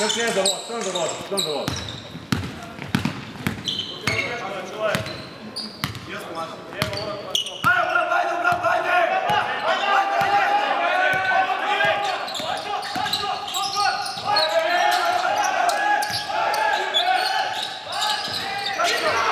Još ne za vod, sam za vod, sam za vod. Yeah!